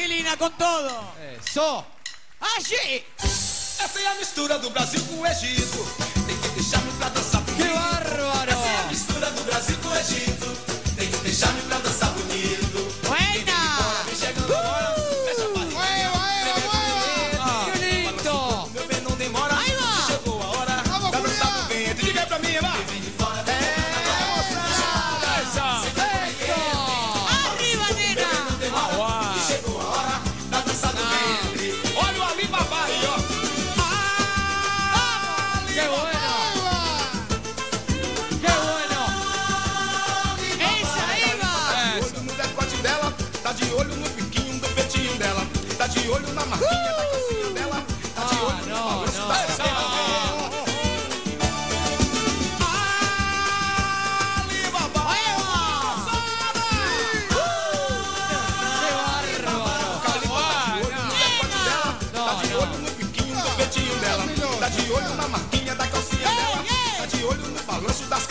Angelina, con todo. Eso. ¡Allí! Essa é a mistura do Brasil com o Egito. Tem que deixar-me pra dançar bonito. ¡Qué bárbaro! Essa é a mistura do Brasil com o Egito. Tem que deixar-me pra dançar bonito. ¡Buena! Vem chegando agora, fecha a barriga. ¡Qué lindo! Meu bem, não demora. Aí, ó. Chegou a hora do ventre. Diga pra mim, vai. ¡Arriba, de olho na marquinha da calcinha dela, tá de olho no balanço da sapateira. Alibaba! ¡Qué bárbaro! Tá de olho no biquinho do peitinho dela, tá de olho na marquinha da calcinha dela, tá de olho no balanço das